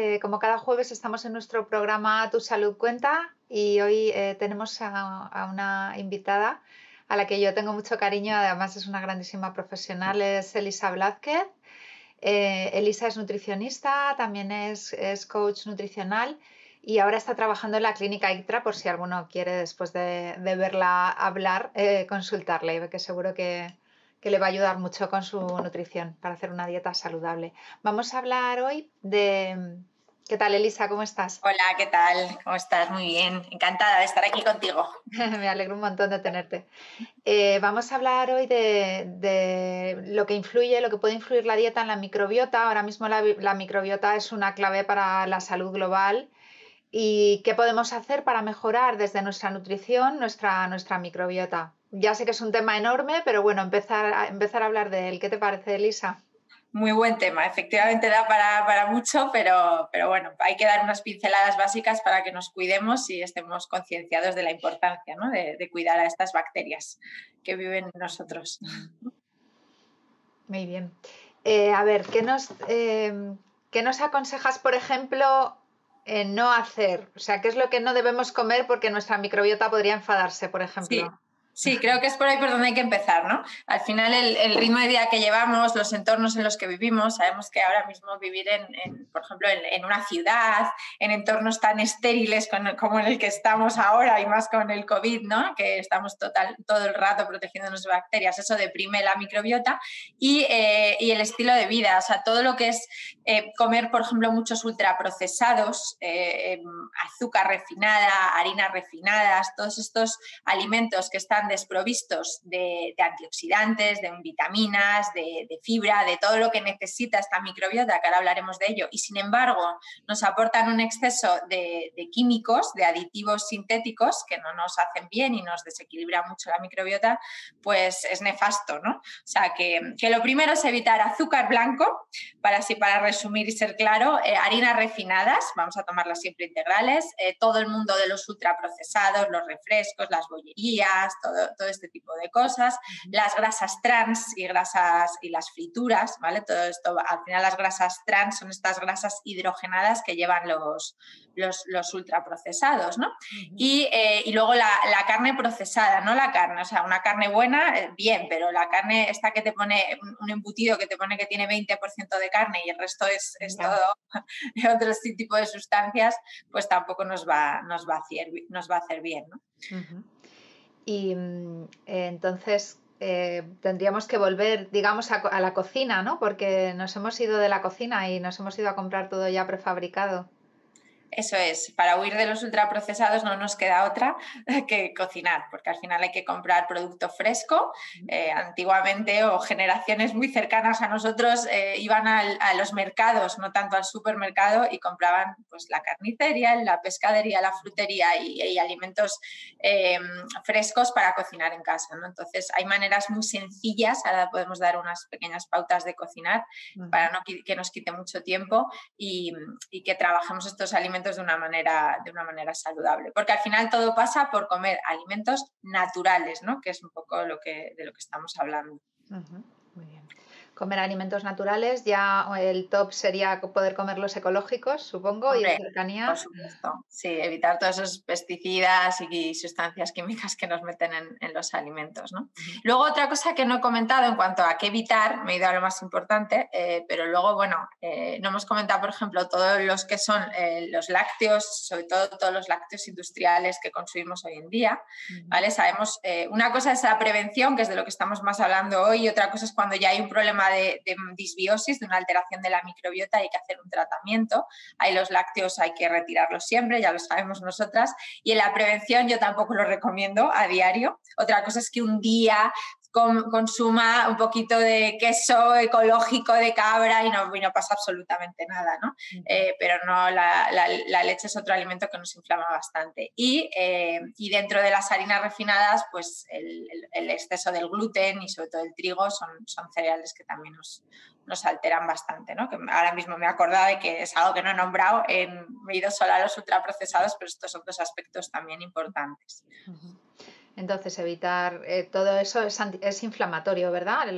Eh, como cada jueves estamos en nuestro programa Tu Salud Cuenta y hoy eh, tenemos a, una invitada a la que yo tengo mucho cariño, además es una grandísima profesional, es Elisa Blázquez. Eh, Elisa es nutricionista, también es, coach nutricional y ahora está trabajando en la clínica ICTRA por si alguno quiere después de, de verla hablar, consultarle, que seguro que, que le va a ayudar mucho con su nutrición para hacer una dieta saludable. Vamos a hablar hoy de... ¿Qué tal, Elisa? ¿Cómo estás? Hola, ¿qué tal? ¿Cómo estás? Muy bien. Encantada de estar aquí contigo. Me alegro un montón de tenerte. Eh, vamos a hablar hoy de, lo que influye, lo que puede influir la dieta en la microbiota. Ahora mismo la, la microbiota es una clave para la salud global. ¿Y qué podemos hacer para mejorar desde nuestra nutrición nuestra, nuestra microbiota? Ya sé que es un tema enorme, pero bueno, empezar a, empezar a hablar de él. ¿Qué te parece, Elisa? Muy buen tema, efectivamente da para, mucho, pero, pero, bueno, hay que dar unas pinceladas básicas para que nos cuidemos y estemos concienciados de la importancia de, cuidar a estas bacterias que viven en nosotros. Muy bien. Eh, a ver, ¿qué nos, eh, ¿qué nos aconsejas, por ejemplo, no hacer? O sea, ¿qué es lo que no debemos comer porque nuestra microbiota podría enfadarse, por ejemplo? Sí, creo que es por ahí por donde hay que empezar, ¿no? Al final el, ritmo de vida que llevamos, los entornos en los que vivimos, sabemos que ahora mismo vivir en, por ejemplo, en, una ciudad, en entornos tan estériles como en el que estamos ahora y más con el COVID, ¿no? Que estamos total, todo el rato protegiéndonos de bacterias, eso deprime la microbiota y, eh, el estilo de vida, o sea, todo lo que es eh, comer, por ejemplo, muchos ultraprocesados, eh, em, azúcar refinada, harinas refinadas, todos estos alimentos que están desprovistos de, antioxidantes, de vitaminas, de, fibra, de todo lo que necesita esta microbiota, que ahora hablaremos de ello, y sin embargo nos aportan un exceso de, químicos, de aditivos sintéticos que no nos hacen bien y nos desequilibra mucho la microbiota, pues es nefasto, ¿no? O sea, que, lo primero es evitar azúcar blanco, para así, para resumir y ser claro, eh, harinas refinadas, vamos a tomarlas siempre integrales, eh, todo el mundo de los ultraprocesados, los refrescos, las bollerías, todo todo, este tipo de cosas, las grasas trans y grasas y las frituras, ¿vale? Todo esto, al final las grasas trans son estas grasas hidrogenadas que llevan los, los, ultraprocesados, ¿no? Eh, y, luego la, carne procesada, no la carne, o sea, una carne buena, eh, bien, pero la carne esta que te pone, un embutido que te pone que tiene 20% de carne y el resto es, todo de otro tipo de sustancias, pues tampoco nos va, nos va, a, hacer, nos va a hacer bien, ¿no? Y mm, entonces eh, tendríamos que volver, digamos, a, a, la cocina, ¿no? Porque nos hemos ido de la cocina y nos hemos ido a comprar todo ya prefabricado. Eso es, para huir de los ultraprocesados no nos queda otra que cocinar, porque al final hay que comprar producto fresco. Eh, antiguamente o generaciones muy cercanas a nosotros eh, iban a los mercados, no tanto al supermercado, y compraban pues, la carnicería, la pescadería, la frutería y, alimentos em, frescos para cocinar en casa. ¿no? Entonces hay maneras muy sencillas, ahora podemos dar unas pequeñas pautas de cocinar para no que nos quite mucho tiempo y que trabajemos estos alimentos de una manera, de una manera saludable. Porque al final todo pasa por comer alimentos naturales, ¿no? que es un poco lo que, de lo que estamos hablando. Muy bien comer alimentos naturales, ya el top sería poder comer los ecológicos, supongo, y de cercanía. Por supuesto, sí, evitar todos esos pesticidas y sustancias químicas que nos meten en, los alimentos. ¿no? Luego, otra cosa que no he comentado en cuanto a qué evitar, me he ido a lo más importante, eh, pero luego, bueno, eh, no hemos comentado, por ejemplo, todos los que son eh, los lácteos, sobre todo todos los lácteos industriales que consumimos hoy en día, ¿vale? Sabemos, una cosa es la prevención, que es de lo que estamos más hablando hoy, y otra cosa es cuando ya hay un problema de, disbiosis, de una alteración de la microbiota, hay que hacer un tratamiento. Hay los lácteos, hay que retirarlos siempre, ya lo sabemos nosotras. Y en la prevención yo tampoco lo recomiendo a diario. Otra cosa es que un día consuma un poquito de queso ecológico de cabra y no, pasa absolutamente nada, ¿no? Eh, pero no, la, leche es otro alimento que nos inflama bastante. Y, eh, dentro de las harinas refinadas, pues el, exceso del gluten y sobre todo el trigo son, son cereales que también nos, nos alteran bastante, ¿no? Que ahora mismo me he acordado de que es algo que no he nombrado, en, me he ido solo a los ultraprocesados, pero estos son dos aspectos también importantes. Entonces, evitar eh, todo eso es, inflamatorio, ¿verdad?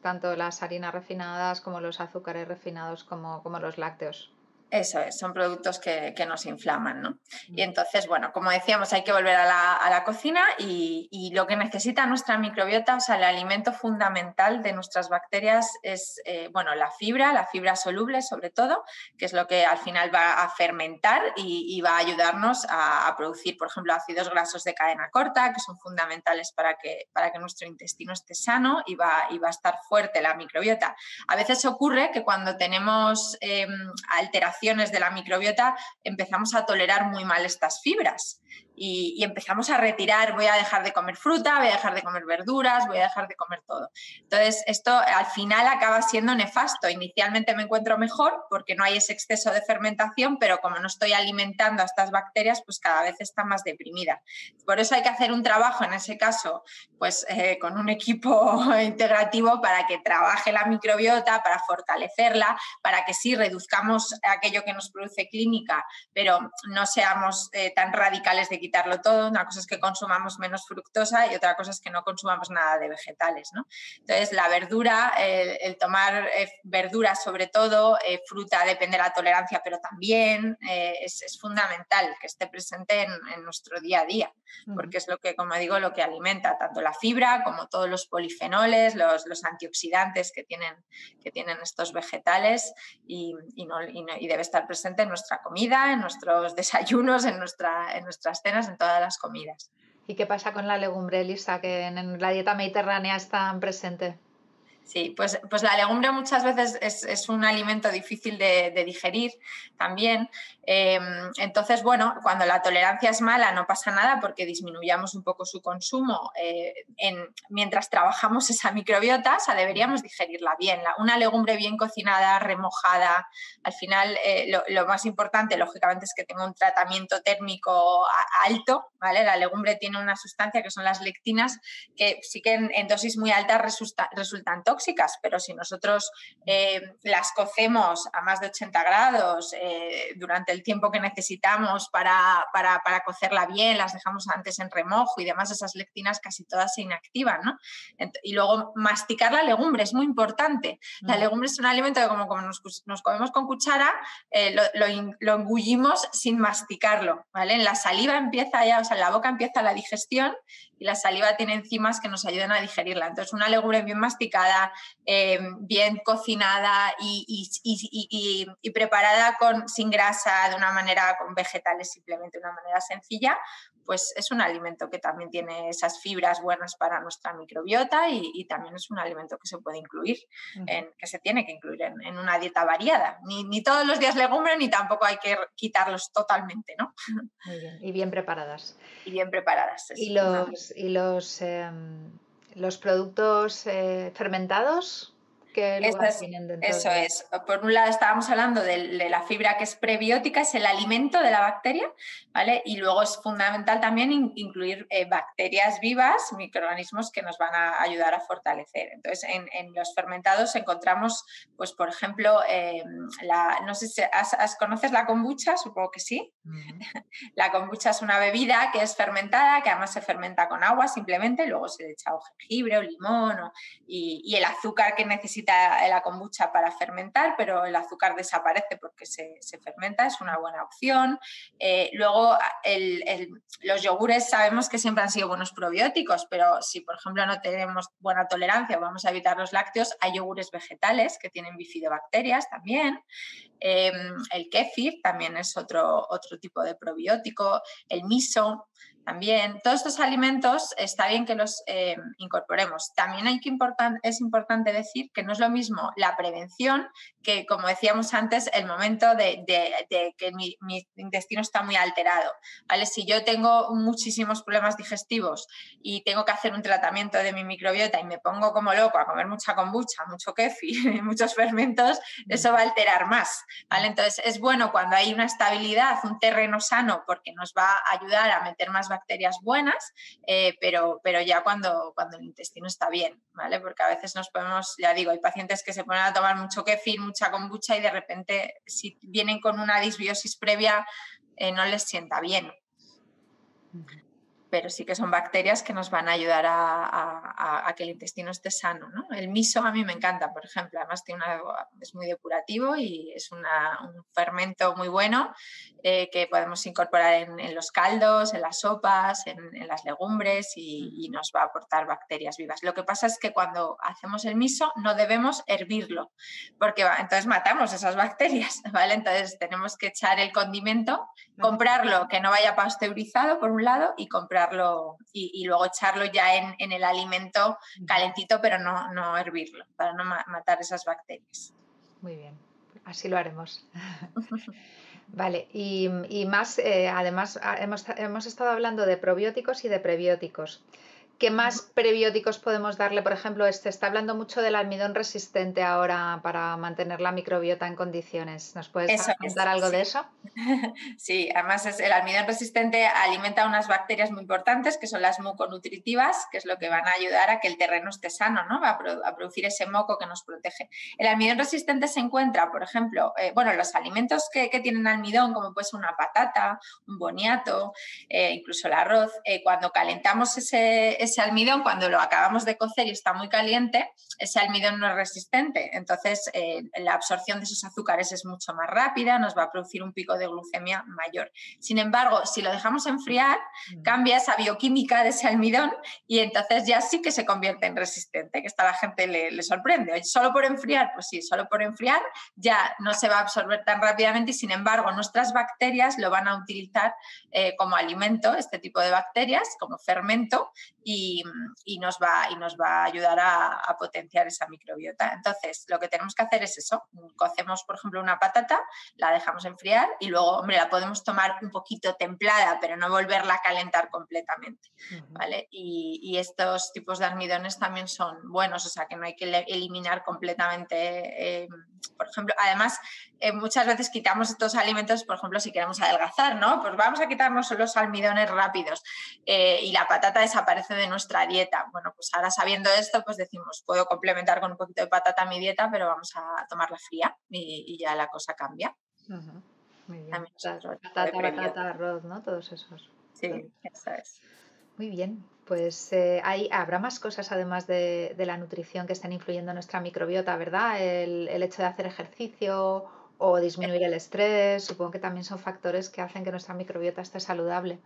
Tanto las harinas refinadas como los azúcares refinados como, como los lácteos. Eso es, son productos que, nos inflaman, ¿no? Y entonces, bueno, como decíamos, hay que volver a la, cocina y, lo que necesita nuestra microbiota, o sea, el alimento fundamental de nuestras bacterias es, eh, bueno, la fibra, la fibra soluble sobre todo, que es lo que al final va a fermentar y, va a ayudarnos a, producir, por ejemplo, ácidos grasos de cadena corta, que son fundamentales para que, para que nuestro intestino esté sano y va, y va a estar fuerte la microbiota. A veces ocurre que cuando tenemos eh, alteraciones de la microbiota empezamos a tolerar muy mal estas fibras y, empezamos a retirar, voy a dejar de comer fruta, voy a dejar de comer verduras, voy a dejar de comer todo. Entonces, esto al final acaba siendo nefasto. Inicialmente me encuentro mejor porque no hay ese exceso de fermentación, pero como no estoy alimentando a estas bacterias, pues cada vez está más deprimida. Por eso hay que hacer un trabajo, en ese caso, pues eh, con un equipo integrativo para que trabaje la microbiota, para fortalecerla, para que sí reduzcamos aquello que nos produce clínica, pero no seamos eh, tan radicales de todo. Una cosa es que consumamos menos fructosa y otra cosa es que no consumamos nada de vegetales. ¿no? Entonces, la verdura, el, tomar eh, verdura sobre todo, eh, fruta depende de la tolerancia, pero también eh, es, fundamental que esté presente en, nuestro día a día, porque es lo que, como digo, lo que alimenta tanto la fibra como todos los polifenoles, los, antioxidantes que tienen, que tienen estos vegetales y, y, debe estar presente en nuestra comida, en nuestros desayunos, en, nuestra, en nuestras cenas en todas las comidas. ¿Y qué pasa con la legumbre, Elisa, que en la dieta mediterránea están presente? Sí, pues, pues la legumbre muchas veces es, un alimento difícil de, digerir también. Em, entonces, bueno, cuando la tolerancia es mala no pasa nada porque disminuyamos un poco su consumo eh, mientras trabajamos esa microbiota, o sea, deberíamos digerirla bien. una legumbre bien cocinada, remojada, al final eh, lo, más importante, lógicamente, es que tenga un tratamiento térmico alto. La legumbre tiene una sustancia que son las lectinas que sí que en, dosis muy altas resultan tóxicas pero si nosotros eh, las cocemos a más de 80 grados durante el tiempo que necesitamos para, para, cocerla bien, las dejamos antes en remojo y demás, esas lectinas casi todas se inactivan, ¿no? Y luego masticar la legumbre es muy importante. La legumbre es un alimento que como, como nos, comemos con cuchara, eh, lo, lo, engullimos sin masticarlo, ¿vale? En la saliva empieza ya, o sea, en la boca empieza la digestión y la saliva tiene enzimas que nos ayudan a digerirla. Entonces, una legumbre bien masticada, eh, bien cocinada y, preparada con, sin grasa, de una manera con vegetales, simplemente de una manera sencilla, pues es un alimento que también tiene esas fibras buenas para nuestra microbiota y, también es un alimento que se puede incluir, en, que se tiene que incluir en, una dieta variada. Ni, todos los días legumbre, ni tampoco hay que quitarlos totalmente, ¿no? Muy bien. Y bien preparadas. Y bien preparadas. Y los, y los, em, los productos eh, fermentados, eso es. Por un lado estábamos hablando de, la fibra que es prebiótica, es el alimento de la bacteria, ¿vale? Y luego es fundamental también incluir eh, bacterias vivas, microorganismos que nos van a ayudar a fortalecer. Entonces, en, los fermentados encontramos, pues, por ejemplo, em, la, no sé si has, conoces la kombucha, supongo que sí. La kombucha es una bebida que es fermentada, que además se fermenta con agua simplemente, luego se le echa o jengibre o limón y, y el azúcar que necesita la kombucha para fermentar, pero el azúcar desaparece porque se, fermenta, es una buena opción. Eh, luego, los yogures sabemos que siempre han sido buenos probióticos, pero si, por ejemplo, no tenemos buena tolerancia o vamos a evitar los lácteos, hay yogures vegetales que tienen bifidobacterias también. Em, el kéfir también es otro, otro tipo de probiótico. El miso también. Todos estos alimentos está bien que los eh, incorporemos. También hay que es importante decir que no es lo mismo la prevención que, como decíamos antes, el momento de, que mi, intestino está muy alterado. ¿vale? Si yo tengo muchísimos problemas digestivos y tengo que hacer un tratamiento de mi microbiota y me pongo como loco a comer mucha kombucha, mucho kefir, muchos fermentos, eso va a alterar más. ¿vale? Entonces es bueno cuando hay una estabilidad, un terreno sano, porque nos va a ayudar a meter más bacterias buenas, eh, pero, pero ya cuando, cuando el intestino está bien, ¿vale? Porque a veces nos podemos, ya digo, hay pacientes que se ponen a tomar mucho kefir, mucha kombucha y de repente si vienen con una disbiosis previa eh, no les sienta bien pero sí que son bacterias que nos van a ayudar a, que el intestino esté sano. ¿no? El miso a mí me encanta, por ejemplo, además tiene es muy depurativo y es un fermento muy bueno eh, que podemos incorporar en, los caldos, en las sopas, en, las legumbres y, nos va a aportar bacterias vivas. Lo que pasa es que cuando hacemos el miso no debemos hervirlo, porque entonces matamos esas bacterias, ¿vale? Entonces tenemos que echar el condimento, comprarlo que no vaya pasteurizado por un lado y y, luego echarlo ya en, el alimento calentito, pero no, no hervirlo, para no matar esas bacterias. Muy bien, así lo haremos. Vale, y, más, eh, además, ah, hemos, hemos, estado hablando de probióticos y de prebióticos. ¿Qué más prebióticos podemos darle? Por ejemplo, este está hablando mucho del almidón resistente ahora para mantener la microbiota en condiciones. ¿Nos puedes contar algo de eso? Sí, además es, el almidón resistente alimenta unas bacterias muy importantes que son las muconutritivas, que es lo que van a ayudar a que el terreno esté sano, ¿no? Va a, producir ese moco que nos protege. El almidón resistente se encuentra, por ejemplo, eh, bueno, los alimentos que, tienen almidón, como puede ser una patata, un boniato, eh, incluso el arroz, eh, cuando calentamos ese ese almidón, cuando lo acabamos de cocer y está muy caliente, ese almidón no es resistente. Entonces, eh, la absorción de esos azúcares es mucho más rápida, nos va a producir un pico de glucemia mayor. Sin embargo, si lo dejamos enfriar, mm. cambia esa bioquímica de ese almidón y entonces ya sí que se convierte en resistente, que esta la gente le, sorprende. ¿Solo por enfriar? Pues sí, solo por enfriar ya no se va a absorber tan rápidamente y sin embargo nuestras bacterias lo van a utilizar eh, como alimento, este tipo de bacterias, como fermento, y, nos, va, y nos va a ayudar a, potenciar esa microbiota. Entonces, lo que tenemos que hacer es eso. Cocemos, por ejemplo, una patata, la dejamos enfriar y luego, hombre, la podemos tomar un poquito templada, pero no volverla a calentar completamente. ¿vale? Y, estos tipos de almidones también son buenos, o sea que no hay que eliminar completamente. Eh, por ejemplo, además, eh, muchas veces quitamos estos alimentos, por ejemplo, si queremos adelgazar, ¿no? Pues vamos a quitarnos los almidones rápidos eh, y la patata desaparece de nuestra dieta. Bueno, pues ahora sabiendo esto, pues decimos, puedo complementar con un poquito de patata mi dieta, pero vamos a tomarla fría y, ya la cosa cambia. Muy bien. patata, patata, arroz, ¿no? Todos esos. Sí, eso es. Muy bien, pues eh, hay, habrá más cosas además de, la nutrición que estén influyendo en nuestra microbiota, ¿verdad? El, el hecho de hacer ejercicio o disminuir el estrés, supongo que también son factores que hacen que nuestra microbiota esté saludable.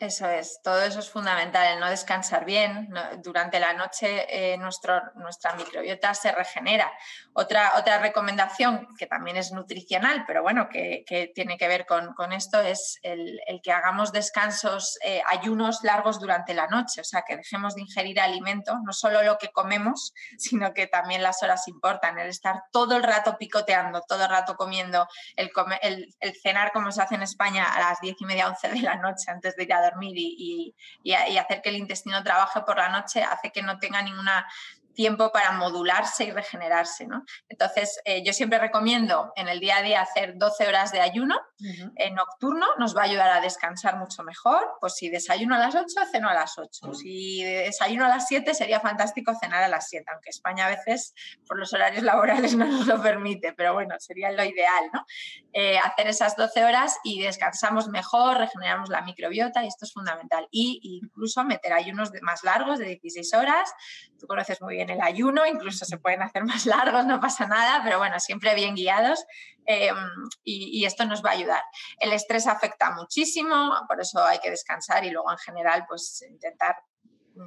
Eso es, todo eso es fundamental, el no descansar bien. durante la noche eh, nuestro, nuestra microbiota se regenera. Otra, otra recomendación que también es nutricional, pero bueno, que, tiene que ver con, esto, es el, que hagamos descansos, eh, ayunos largos durante la noche, o sea, que dejemos de ingerir alimento, no solo lo que comemos, sino que también las horas importan, el estar todo el rato picoteando, todo el rato comiendo, el, el, cenar como se hace en España a las diez y media, once de la noche antes de ir a dormir y, hacer que el intestino trabaje por la noche hace que no tenga ninguna tiempo para modularse y regenerarse. ¿no? Entonces, eh, yo siempre recomiendo en el día a día hacer 12 horas de ayuno en nocturno, nos va a ayudar a descansar mucho mejor. Pues si desayuno a las 8, ceno a las 8. Si desayuno a las 7, sería fantástico cenar a las 7, aunque España a veces por los horarios laborales no nos lo permite, pero bueno, sería lo ideal, ¿no? Eh, hacer esas 12 horas y descansamos mejor, regeneramos la microbiota y esto es fundamental. Y incluso meter ayunos más largos de 16 horas. Tú conoces muy bien en el ayuno, incluso se pueden hacer más largos, no pasa nada, pero bueno, siempre bien guiados em, y, esto nos va a ayudar. El estrés afecta muchísimo, por eso hay que descansar y luego en general pues intentar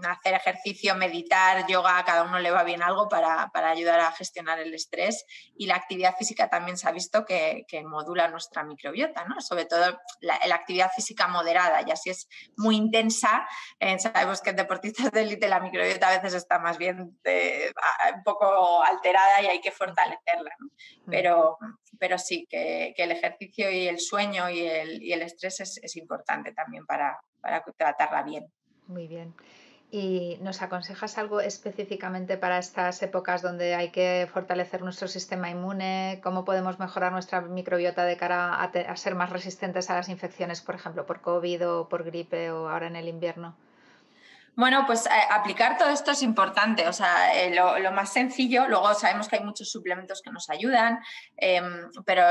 hacer ejercicio, meditar, yoga, a cada uno le va bien algo para, ayudar a gestionar el estrés y la actividad física también se ha visto que, modula nuestra microbiota, ¿no? sobre todo la, actividad física moderada, y así es muy intensa, eh, sabemos que en deportistas de élite la microbiota a veces está más bien eh, un poco alterada y hay que fortalecerla, mm. pero, pero sí, que, el ejercicio y el sueño y el, estrés es, importante también para, para tratarla bien. Muy bien. ¿Y nos aconsejas algo específicamente para estas épocas donde hay que fortalecer nuestro sistema inmune? ¿Cómo podemos mejorar nuestra microbiota de cara a, a, ser más resistentes a las infecciones, por ejemplo, por COVID o por gripe o ahora en el invierno? Bueno, pues eh, aplicar todo esto es importante. O sea, eh, lo, más sencillo, luego sabemos que hay muchos suplementos que nos ayudan, em, pero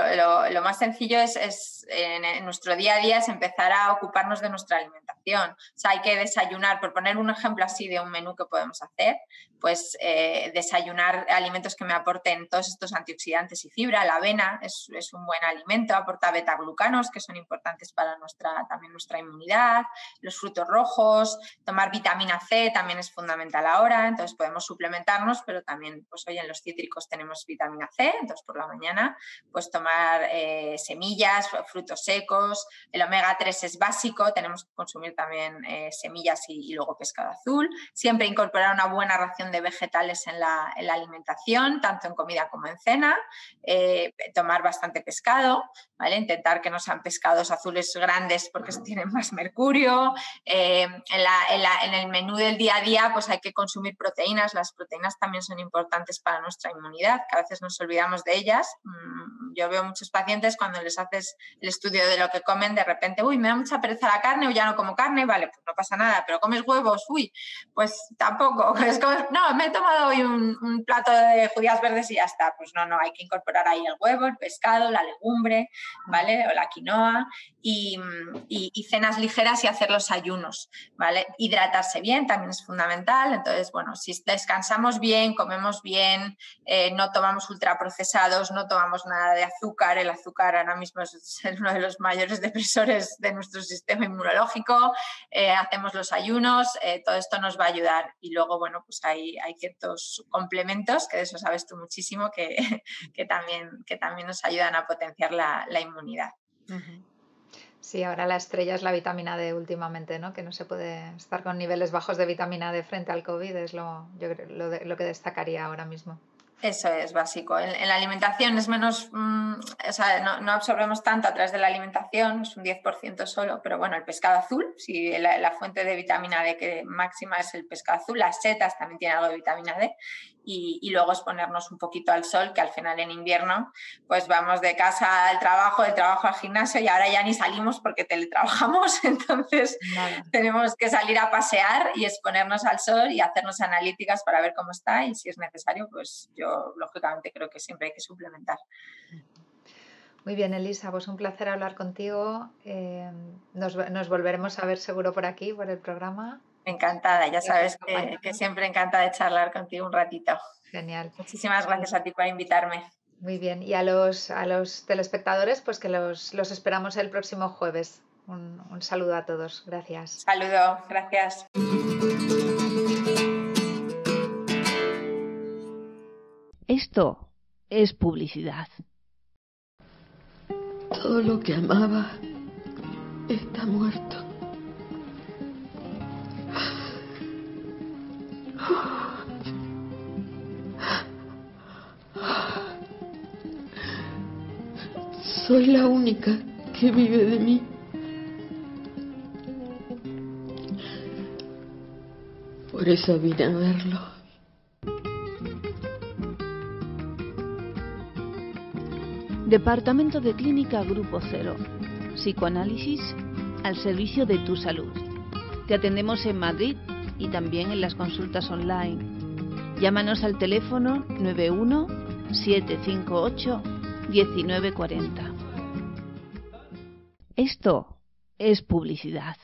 lo, más sencillo es, en, nuestro día a día es empezar a ocuparnos de nuestra alimentación. O sea, hay que desayunar, por poner un ejemplo así de un menú que podemos hacer, pues eh, desayunar alimentos que me aporten todos estos antioxidantes y fibra. La avena es, un buen alimento, aporta beta-glucanos que son importantes para nuestra, también nuestra inmunidad, los frutos rojos, tomar vitamina C también es fundamental ahora, entonces podemos suplementarnos, pero también, pues hoy en los cítricos tenemos vitamina C, entonces por la mañana, pues tomar eh, semillas, frutos secos, el omega 3 es básico, tenemos que consumir también eh, semillas y, luego pescado azul, siempre incorporar una buena ración de vegetales en la, alimentación, tanto en comida como en cena, eh, tomar bastante pescado, ¿vale? Intentar que no sean pescados azules grandes porque tienen más mercurio, en, en el el menú del día a día pues hay que consumir proteínas. Las proteínas también son importantes para nuestra inmunidad, que a veces nos olvidamos de ellas. Mm, yo veo muchos pacientes cuando les haces el estudio de lo que comen, de repente, uy, me da mucha pereza la carne o ya no como carne, vale, pues no pasa nada, pero comes huevos, uy, pues tampoco. Es como, no, me he tomado hoy un, plato de judías verdes y ya está. Pues no, no, hay que incorporar ahí el huevo, el pescado, la legumbre, ¿vale? O la quinoa y, y cenas ligeras y hacer los ayunos, ¿vale? Hidratarse bien también es fundamental. Entonces, bueno, si descansamos bien, comemos bien, eh, no tomamos ultraprocesados, no tomamos nada de azúcar, el azúcar ahora mismo es uno de los mayores depresores de nuestro sistema inmunológico, eh, hacemos los ayunos, eh, todo esto nos va a ayudar. Y luego, bueno, pues hay, ciertos complementos, que de eso sabes tú muchísimo, que, también, que también nos ayudan a potenciar la, inmunidad. Sí, ahora la estrella es la vitamina D últimamente, ¿no? Que no se puede estar con niveles bajos de vitamina D frente al COVID, es lo, yo lo que destacaría ahora mismo. Eso es básico. En, la alimentación es menos, mm, o sea, no, absorbemos tanto a través de la alimentación, es un 10% solo, pero bueno, el pescado azul, si la, fuente de vitamina D que máxima es el pescado azul, las setas también tienen algo de vitamina D, y, luego exponernos un poquito al sol, que al final en invierno pues vamos de casa al trabajo, del trabajo al gimnasio y ahora ya ni salimos porque teletrabajamos, entonces tenemos que salir a pasear y exponernos al sol y hacernos analíticas para ver cómo está y si es necesario, pues yo lógicamente creo que siempre hay que suplementar. Muy bien, Elisa, pues un placer hablar contigo. Eh, nos, volveremos a ver seguro por aquí, por el programa. Encantada, ya sabes que, siempre encanta de charlar contigo un ratito. Genial. Muchísimas gracias a ti por invitarme. Muy bien, y a los, a los telespectadores, pues que los, esperamos el próximo jueves. Un, un saludo a todos. Gracias. Saludo, gracias. Esto es publicidad. Todo lo que amaba está muerto. Soy la única que vive de mí. Por eso vine a verlo. Departamento de Clínica Grupo Cero. Psicoanálisis al servicio de tu salud. Te atendemos en Madrid y también en las consultas online. Llámanos al teléfono 91 758 1940. Esto es publicidad.